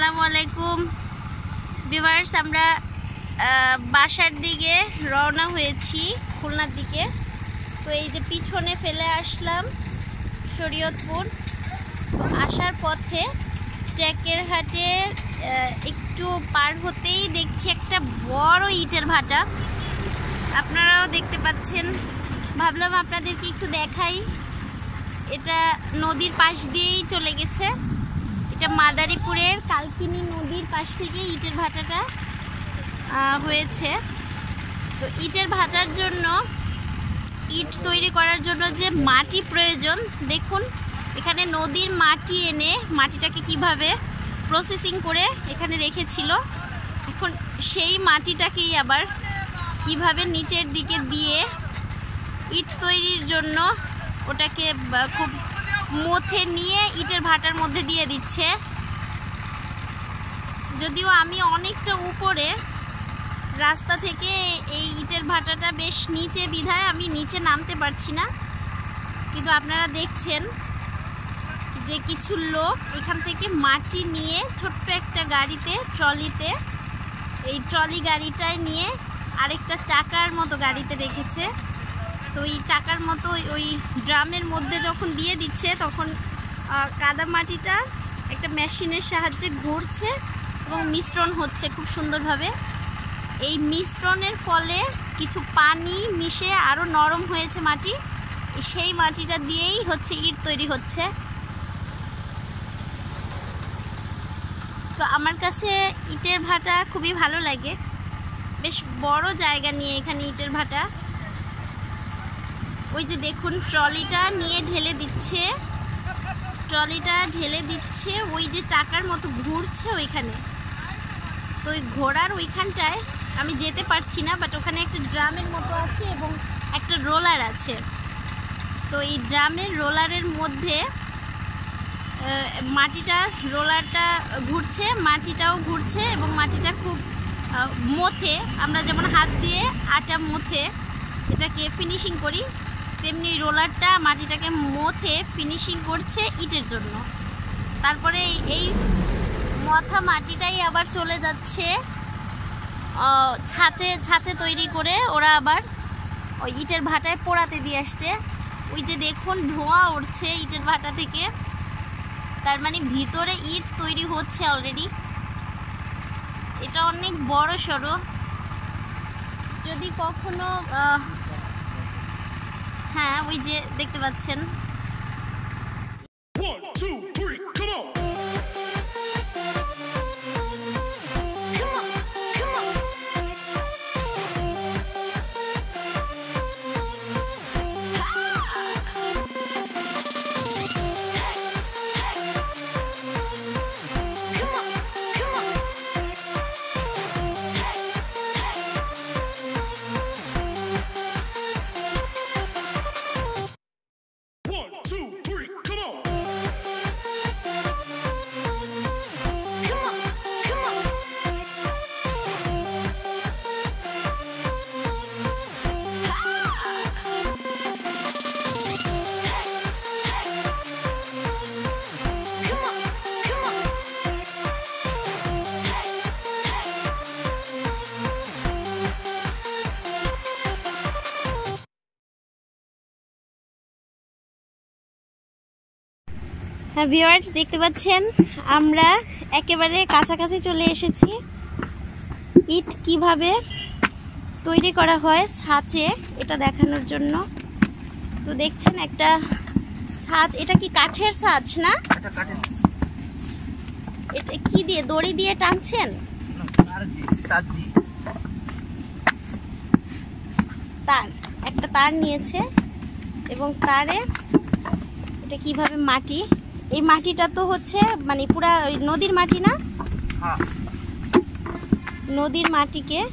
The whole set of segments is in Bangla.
আসসালামু আলাইকুম। ভিভার্স আমরা বাসার দিকে রওনা হয়েছি খুলনার দিকে। তো এই যে পিছনে ফেলে আসলাম শরীয়তপুর। আসার পথে ট্যাকের হাটে একটু পার হতেই দেখছি একটা বড় ইটের ভাটা। আপনারাও দেখতে পাচ্ছেন। ভাবলাম আপনাদেরকে একটু দেখাই। এটা নদীর পাশ দিয়েই চলে গেছে। এটা মাদারীপুরের কালকিনি নদীর পাশ থেকে ইটের ভাটাটা হয়েছে। তো ইটের ভাটার জন্য, ইট তৈরি করার জন্য যে মাটি প্রয়োজন, দেখুন, এখানে নদীর মাটি এনে মাটিটাকে কীভাবে প্রসেসিং করে এখানে রেখেছিল। এখন সেই মাটিটাকেই আবার কীভাবে নিচের দিকে দিয়ে ইট তৈরির জন্য ওটাকে খুব মথে নিয়ে ইটের ভাটার মধ্যে দিয়ে দিচ্ছে। যদিও আমি অনেকটা উপরে, রাস্তা থেকে এই ইটের ভাটাটা বেশ নিচে বিধায় আমি নিচে নামতে পারছি না। কিন্তু আপনারা দেখছেন যে কিছু লোক এখান থেকে মাটি নিয়ে ছোট্ট একটা গাড়িতে, ট্রলিতে, এই ট্রলি গাড়িটায় নিয়ে আরেকটা চাকার মতো গাড়িতে রেখেছে। তো ওই চাকার মতো ওই- ড্রামের মধ্যে যখন দিয়ে দিচ্ছে, তখন কাদা মাটিটা একটা মেশিনের সাহায্যে ঘুরছে এবং মিশ্রণ হচ্ছে খুব সুন্দরভাবে। এই মিশ্রণের ফলে কিছু পানি মিশে আরও নরম হয়েছে মাটি। সেই মাটিটা দিয়েই হচ্ছে ইট তৈরি হচ্ছে। তো আমার কাছে ইটের ভাটা খুবই ভালো লাগে। বেশ বড় জায়গা নিয়ে এখানে ইটের ভাটা। ওই যে দেখুন, ট্রলিটা নিয়ে ঢেলে দিচ্ছে। ট্রলিটা ঢেলে দিচ্ছে, ওই যে চাকার মতো ঘুরছে ওইখানে। তো ওই ঘোড়ার ওইখানটায় আমি যেতে পারছি না বাট ওখানে একটা ড্রামের মতো আছে এবং একটা রোলার আছে। তো এই ড্রামের রোলারের মধ্যে মাটিটা, রোলারটা ঘুরছে, মাটিটাও ঘুরছে এবং মাটিটা খুব মথে। আমরা যেমন হাত দিয়ে আটা মথে, এটাকে ফিনিশিং করি তেমনি রোলারটা মাটিটাকে মথে ফিনিশিং করছে ইটের জন্য। তারপরে এই- মথা মাটিটাই আবার চলে যাচ্ছে ছাঁচে ছাঁচে তৈরি করে ওরা আবার ওই ইটের ভাটায় পোড়াতে দিয়ে আসছে। ওই যে দেখুন, ধোঁয়া উঠছে ইটের ভাটা থেকে। তার মানে ভিতরে ইট তৈরি হচ্ছে অলরেডি এটা অনেক বড় সড়ো। যদি কখনো হ্যাঁ ওই যে দেখতে পাচ্ছেন। হ্যাঁ ভিউয়ার্স দেখতে পাচ্ছেন আমরা একেবারে কাছাকাছি চলে এসেছি। ইট কীভাবে তৈরি করা হয় ছাঁচে এটা দেখানোর জন্য। তো দেখছেন একটা ছাঁচ এটা কি কাঠের ছাঁচ না? এটা কি দিয়ে দড়ি দিয়ে টানছেন? তার একটা তার নিয়েছে এবং তারে এটা কীভাবে মাটি এই মাটিটা তো হচ্ছে মানে পুরা ওই নদীর মাটি না? নদীর মাটিকে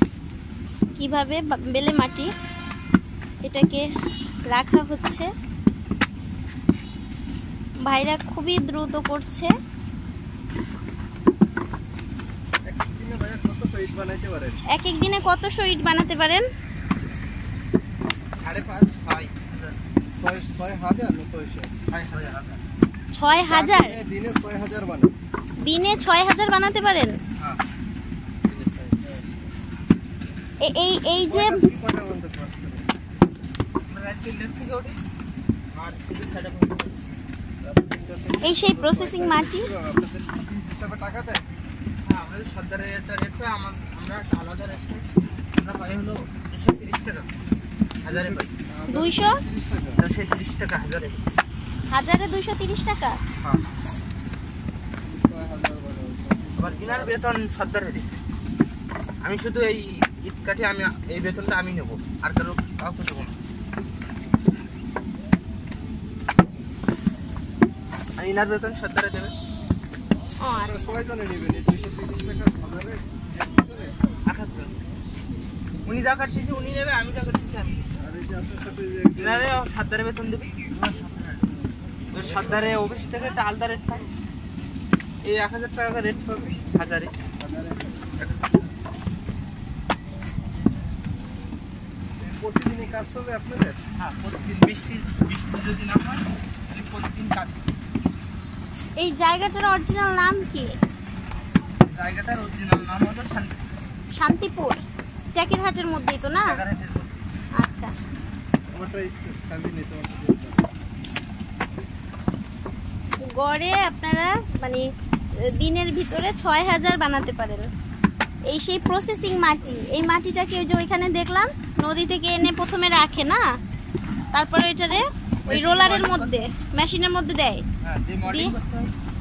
কীভাবে বা- বেলে মাটি এটাকে রাখা হচ্ছে। ভাইরা খুবই দ্রুত করছে। এক এক দিনে কত শহীদ বানাতে পারেন? সাড়ে পাঁচ ছয় ছয় হাজার ছয়শো? ছয় হাজার। ছয় হাজার? দিনে ছয় হাজার বানাতে পারেন? হ্যাঁ। এই এই যে এই সেই প্রসেসিং মাটি? টাকা দেয়? হ্যাঁ আমাদের সর্দারের একটা রেট পাই আমার একটা আলাদা রেট পাই। আমরা পাই হলো দুশো তিরিশ টাকা। হাজারে পাই। দুইশো? 30 তিরিশ টাকা হাজারে হাজারে দুইশো তিরিশ টাকা। হ্যাঁ ইনার বেতন সর্দারের আমি শুধু এই ইট কাঠি আমি এই বেতনটা আমি নেব আর কারও কাউকে দেবো না। আর ইনার বেতন সর্দারে দেবে? নেবেন? 230 টাকা উনি যা কাটতেছে উনি নেবে আমি যা কাটতেছি আমি। নেব। আর এই যে আপনার সাথে ইনারে সর্দারে বেতন দেবে? ওই সর্দারে অফিস থেকে একটা আলাদা রেট পায় এই এক হাজার টাকা রেট পাবে হাজারে। প্রতিদিনই কাজ আপনাদের? হ্যাঁ প্রতিদিন বৃষ্টি বৃষ্টি যদি না হয় তাহলে প্রতিদিন কাজ এই জায়গাটার অরিজিনাল নাম কি? জায়গাটার অরিজিনাল নাম হলো শান্তি শান্তিপুর। ট্যাকেরহাটের মধ্যেই তো না? আচ্ছা। আমারটা স্পেস খালি নেই গড়ে আপনারা মানে দিনের ভিতরে ছয় হাজার বানাতে পারেন। এই সেই প্রসেসিং মাটি এই মাটিটাকে ওই যে ওইখানে দেখলাম? নদী থেকে এনে প্রথমে রাখে না? তারপরে এটারে ওই রোলারের মধ্যে মেশিনের মধ্যে দেয়। হ্যাঁ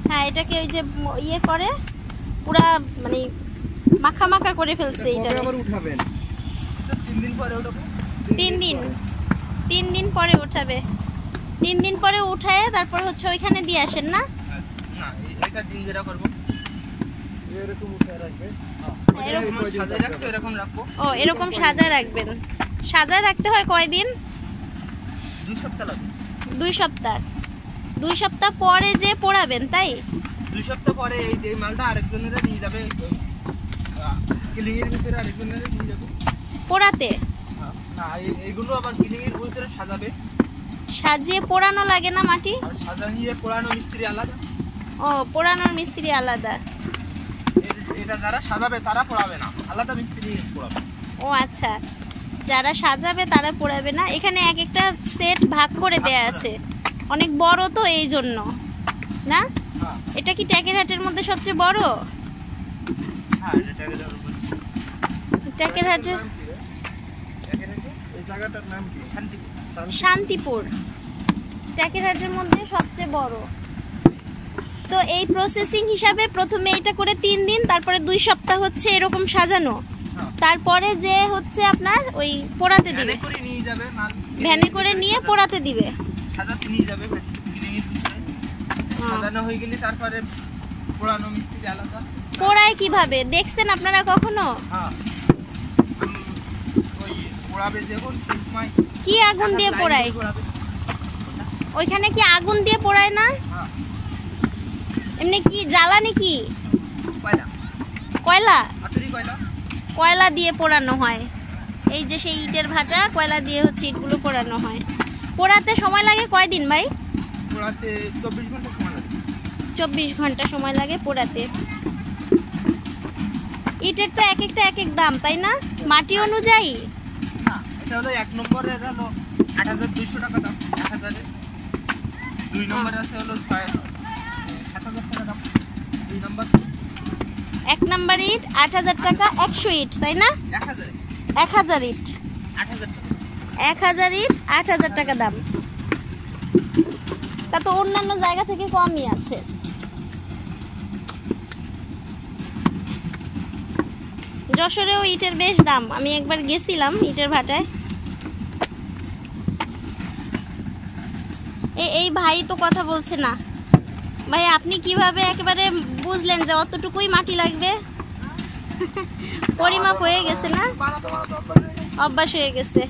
হ্যাঁ। এটাকে ওই যে ইয়ে করে পুরা মানে মাখা মাখা করে ফেলছে এটা দিন তিন দিন তিন দিন পরে উঠাবে। তিন দিন পরে উঠায় তারপর হচ্ছে ওইখানে দিয়ে আসেন না? না এটা দিন যেটা এরকম রাখবে? ও এরকম সাজা রাখবেন। সাজা রাখতে হয় কয়দিন দুই সপ্তাহ লাগবে। দুই সপ্তাহ। দুই সপ্তাহ পরে যে পোড়াবেন তাই? দুই সপ্তাহ পরে এই এই মালটা আরেকজনের নিয়ে যাবে কিলিং এর ভিতরে আরেকজনের নিয়ে যাবে। পোড়াতে? হ্যাঁ। না এইগুলো আবার কিলিং এর ভিতরে সাজাবে। সাজিয়ে পোড়ানো লাগে না মাটি? আর সাজানিয়ে পোড়ানো মিস্ত্রি আলাদা। ও পোড়ানোর মিস্ত্রি আলাদা। এটা যারা সাজাবে তারা পোড়াবে না। আলাদা মিস্ত্রি পোড়াবে। ও আচ্ছা। যারা সাজাবে তারা পোড়াবে না। এখানে এক একটা সেট ভাগ করে দেয়া আছে। অনেক বড় তো এই জন্য। না? হ্যাঁ। এটা কি ট্যাকের হাটের মধ্যে সবচেয়ে বড়? হ্যাঁ এটাকে ধরো বলছি। ট্যাকেরহাটের নাম কি রে? এখানে কি? এই জায়গাটার নাম কি? শান্তিপুর। শান্তি- শান্তিপুর ট্যাকেরহাটের মধ্যে সবচেয়ে বড়। তো এই প্রসেসিং হিসাবে প্রথমে এটা করে তিন দিন তারপরে দুই সপ্তাহ হচ্ছে এরকম সাজানো। হ্যাঁ। তারপরে যে হচ্ছে আপনার ওই পোড়াতে দিবে। ভ্যানে করে নিয়ে পোড়াতে দিবে। সাজাতে নিয়ে যাবে কিলিং এর ভিতরে সাজানো হয়ে গেলে তারপরে পোড়ানো মিস্ত্রি আলাদা। পোড়ায় কীভাবে? দেখছেন আপনারা কখনো? হ্যাঁ। ওই পোড়াবে যখন সময় কি আগুন দিয়ে পোড়ায়? ওইখানে কি আগুন দিয়ে পোড়ায় না? হ্যাঁ। এমনি কি জ্বালানি কি? কয়লা। কয়লা? দিয়ে পোড়ানো হয়। এই যে সেই ইটের ভাটা কয়লা দিয়ে হচ্ছে ইটগুলো পোড়ানো হয়। পোড়াতে সময় লাগে কয়দিন ভাই? পোড়াতে চব্বিশ ঘণ্টা সময় লাগে। চব্বিশ ঘণ্টা সময় লাগে পোড়াতে। ইটের তো এক একটা এক এক দাম তাই না? মাটি অনুযায়ী? এটা হলো এক নম্বরের হলো আট হাজার দুইশো টাকা দাম এক হাজারে। দুই নম্বরে আছে হলো ছয় সাত হাজার টাকা দাম। দুই নম্বর। এক নাম্বার ইট আট হাজার টাকা একশো ইট তাই না? এক হাজার। ইট। এক হাজার ইট আট হাজার টাকা দাম। তা তো অন্যান্য জায়গা থেকে কমই আছে। যশোরেও ইটের বেশ দাম। আমি একবার গেছিলাম ইটের ভাটায়। এই ভাই তো কথা বলছে না। ভাই, আপনি কীভাবে একেবারে বুঝলেন যে অতটুকুই মাটি লাগবে? পরিমাপ হয়ে গেছে না। অভ্যাস হয়ে গেছে।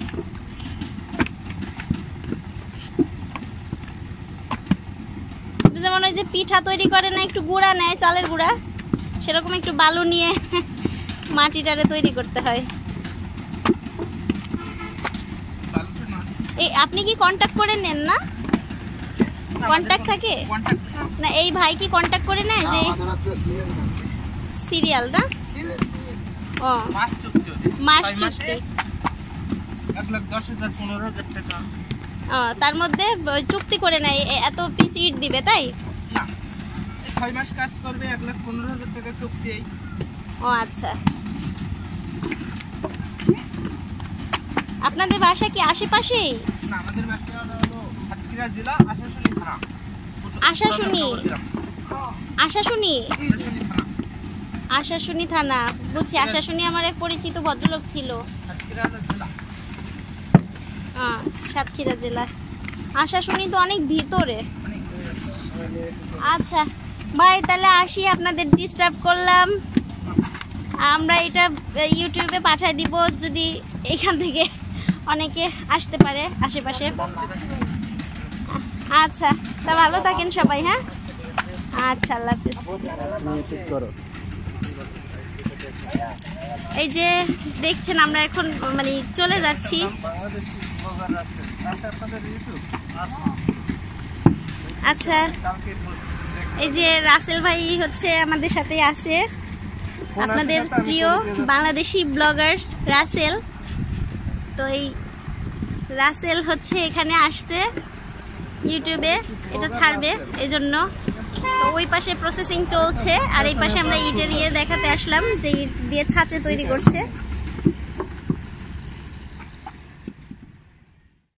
যেমন ওই যে পিঠা তৈরি করে না, একটু গুঁড়া নেয়, চালের গুঁড়া। সেরকম একটু বালু নিয়ে মাটিটারে তৈরি করতে হয়। এই আপনি কি কন্ট্যাক্ট করে নেন না? কন্ট্যাক্ট থাকে? না এই ভাই কি কন্ট্যাক্ট করে নেয় যে সিরিয়াল না? ও। মাস চুক্তি। তার মধ্যে চুক্তি করে নেয়। এত পিচ ইট দিবে তাই? ছয় মাস কাজ করবে এক লাখ পনেরো হাজার টাকা চুক্তি। ও আচ্ছা। আপনাদের বাসা কি আশেপাশেই না আমাদের ব্যবসা হলো সাতক্ষীরা জেলা আশাশুনি থানা। আশাশুনি? গ্রাম। আশাশুনি আশাশুনি থানা। বুঝছি আশাশুনি আমার এক পরিচিত ভদ্রলোক ছিল। সাতক্ষীরা জেলা। হ্যাঁ সাতক্ষীরা জেলা। আশাশুনি তো অনেক ভিতরে। আচ্ছা ভাই তাহলে আসি আপনাদের ডিস্টার্ব করলাম। আমরা এটা ইউটিউবে পাঠাই দিব যদি এখান থেকে অনেকে আসতে পারে আশেপাশে। আচ্ছা তা ভালো থাকেন সবাই হ্যাঁ? আচ্ছা আল্লাহ এই যে দেখছেন আমরা এখন মানে চলে যাচ্ছি। আচ্ছা। এই যে রাসেল ভাই হচ্ছে আমাদের সাথে আছে আপনাদের প্রিয়। বাংলাদেশি ব্লগার রাসেল। তো এই রাসেল হচ্ছে এখানে আসতে ইউটিউবে এটা ছাড়বে এই জন্য তো ওই পাশে প্রসেসিং চলছে আর এই পাশে আমরা ইটে নিয়ে দেখাতে আসলাম যে ইট দিয়ে ছাঁচে তৈরি করছে।